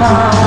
나